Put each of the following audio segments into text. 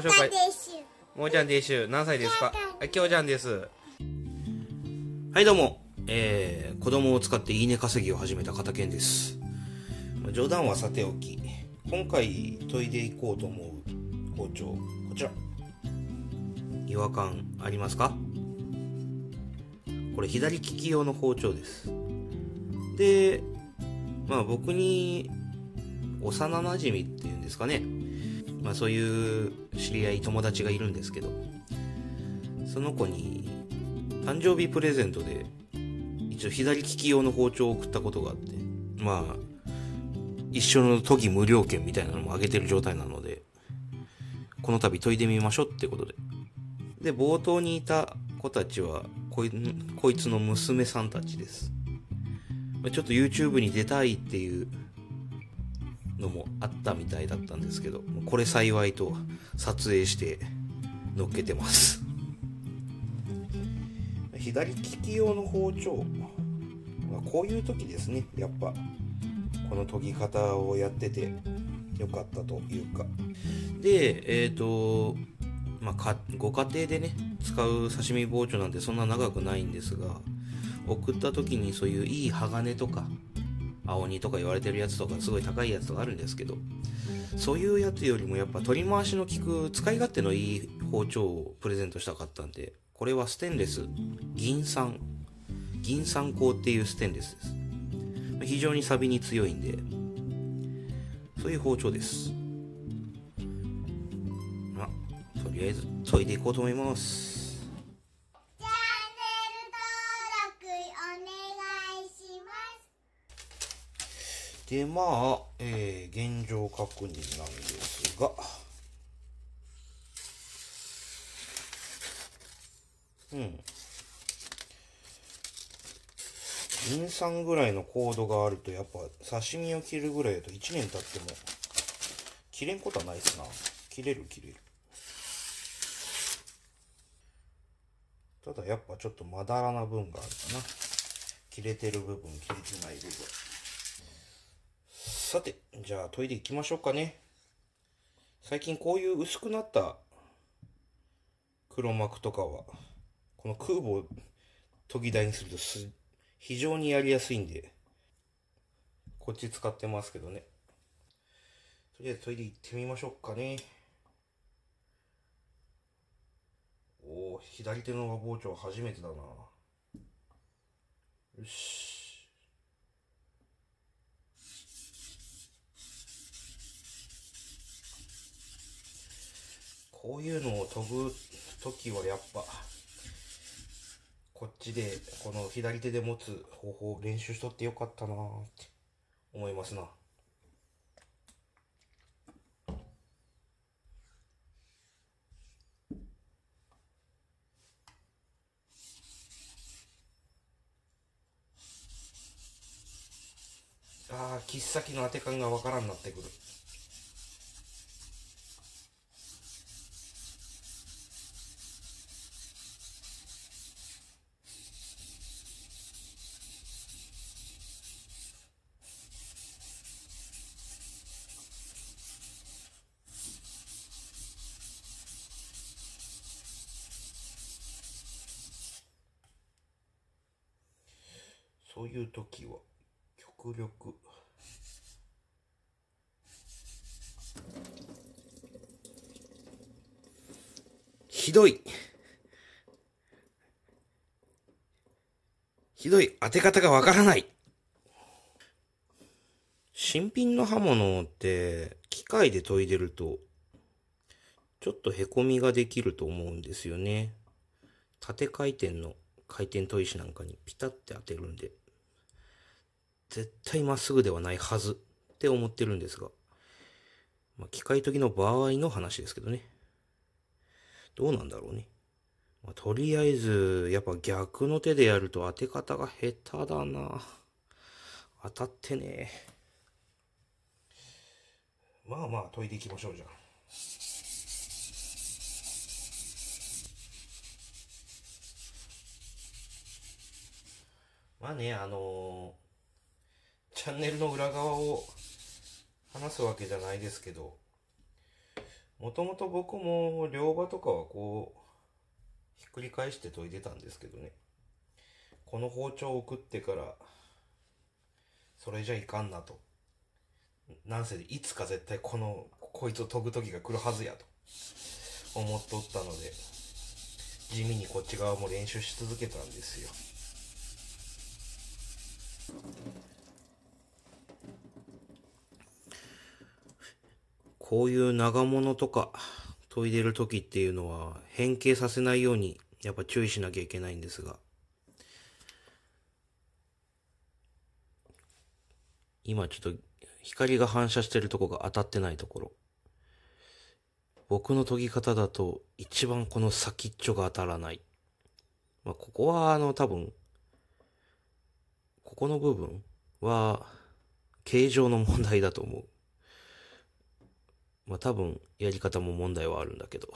己紹介。もーちゃんでしゅ。何歳ですか？はい、きょうちゃんです。はい、どうも。えー、子供を使っていいね稼ぎを始めた片健です。まあ冗談はさておき、今回研いでいこうと思う包丁、こちら。違和感ありますか？これ左利き用の包丁です。で、まあ僕に幼馴染っていうんですかね。まあそういう知り合い友達がいるんですけど、その子に誕生日プレゼントで一応左利き用の包丁を送ったことがあって、まあ一緒の研ぎ無料券みたいなのもあげてる状態なので、この度研いでみましょうってことで。で、冒頭にいた子たちはこい、こいつの娘さんたちです。ちょっと YouTube に出たいっていうのもあったみたいだったんですけど、これ幸いと撮影して載っけてます。左利き用の包丁、まあこういう時ですね、やっぱ、この研ぎ方をやっててよかったというか。で、えっ、と、まあか、ご家庭でね、使う刺身包丁なんてそんな長くないんですが、送った時にそういういい鋼とか、青鬼とか言われてるやつとかすごい高いやつとかあるんですけどそういうやつよりもやっぱ取り回しの効く使い勝手のいい包丁をプレゼントしたかったんでこれはステンレス銀酸銀酸鋼っていうステンレスです。非常に錆びに強いんでそういう包丁です。まあとりあえず研いでいこうと思いますチャンネル登録お願いします。でまあ、えー現状確認なんですが。うん。銀酸ぐらいのコードがあるとやっぱ刺身を切るぐらいだと1年経っても切れんことはないっすな。切れる切れる。ただやっぱちょっとまだらな分があるかな。切れてる部分切れてないさて、じゃあ研いでいきましょうかね。最近こういう薄くなった黒幕とかは、この空母を研ぎ台にするとす非常にやりやすいんで、こっち使ってますけどね。とりあえず研いでいってみましょうかね。おお、左手の包丁初めてだな。よし。こういうのを研ぐ時はやっぱこっちでこの左手で持つ方法を練習しとってよかったなーって思いますな。あー切っ先の当て感がわからんなってくる。そういう時は極力。ひどい。ひどい。当て方がわからない。新品の刃物って機械で研いでるとちょっとへこみができると思うんですよね。縦回転の回転砥石なんかにピタって当てるんで、絶対まっすぐではないはずって思ってるんですが、まあ、機械時の場合の話ですけどね。どうなんだろうね。まあ、とりあえず、やっぱ逆の手でやると当て方が下手だな。当たってねまあまあ、研いでいきましょうじゃん。まあね、あのーチャンネルの裏側を話すわけじゃないですけど、もともと僕も両刃とかはこう、ひっくり返して研いでたんですけどね。この包丁を送ってから、それじゃいかんなと。なんせいつか絶対この、こいつを研ぐ時が来るはずやと思っとったので、地味にこっち側も練習し続けたんですよ。こういう長物とか研いでる時っていうのは変形させないようにやっぱ注意しなきゃいけないんですが。今ちょっと光が反射してるとこが当たってないところ。僕の研ぎ方だと一番この先っちょが当たらない。まあここはあの多分ここの部分は形状の問題だと思う。まあ多分やり方も問題はあるんだけど。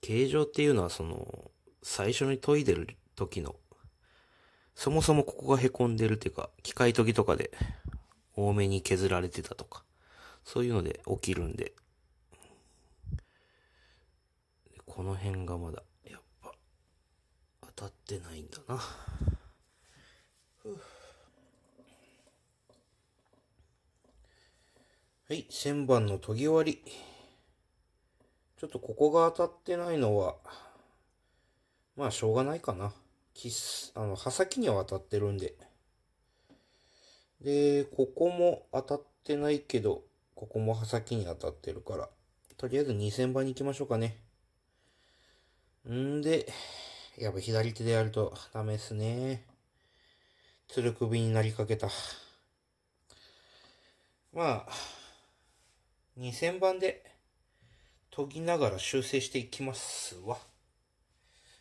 形状っていうのはその、最初に研いでる時の、そもそもここが凹んでるっていうか、機械研ぎとかで多めに削られてたとか、そういうので起きるんで、この辺がまだ、やっぱ、当たってないんだな。はい、千番の研ぎ終わり。ちょっとここが当たってないのは、まあしょうがないかな。キス、あの、刃先には当たってるんで。で、ここも当たってないけど、ここも刃先に当たってるから、とりあえず2000番に行きましょうかね。んで、やっぱ左手でやるとダメですね。つる首になりかけた。まあ、2000番で研ぎながら修正していきますわ。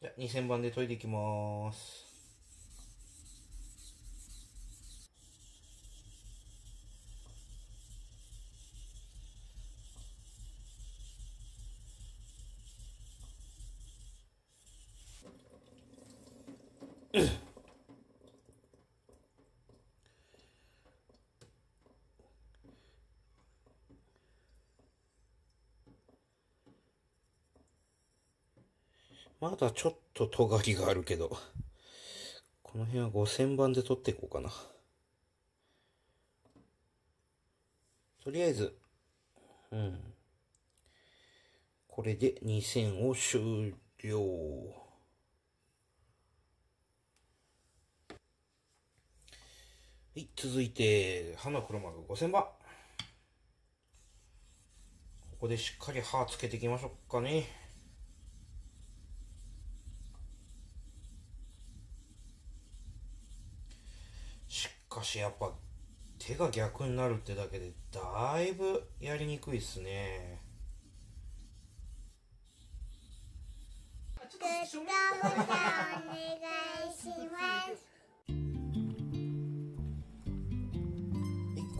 じゃ2000番で研いでいきます。まだちょっと尖りがあるけど、この辺は5000番で取っていこうかな。とりあえず、うん。これで2000を終了。はい、続いて、歯の黒幕5000番。ここでしっかり歯つけていきましょうかね。しかしやっぱ手が逆になるってだけでだいぶやりにくいっすね。グッドボタンお願いします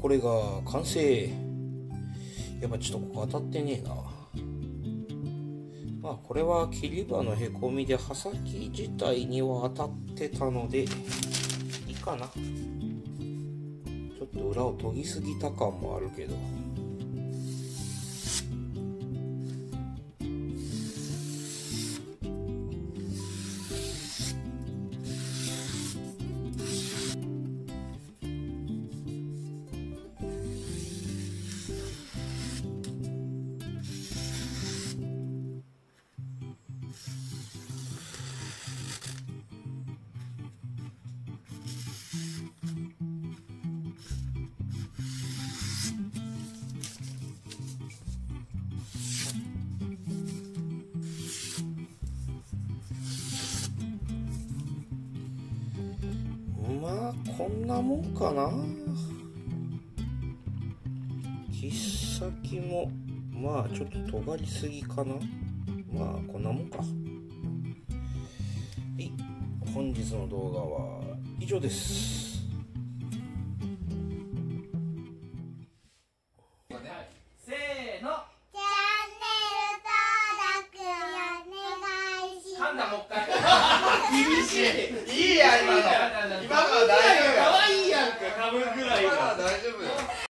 これが完成。やっぱちょっとここ当たってねえな。まあこれは切り刃のへこみで刃先自体には当たってたのでいいかな。ょっと裏を研ぎすぎた感もあるけど。こんなもんかな？切っ先もまあちょっと尖りすぎかな？まあこんなもんか。はい本日の動画は以上です。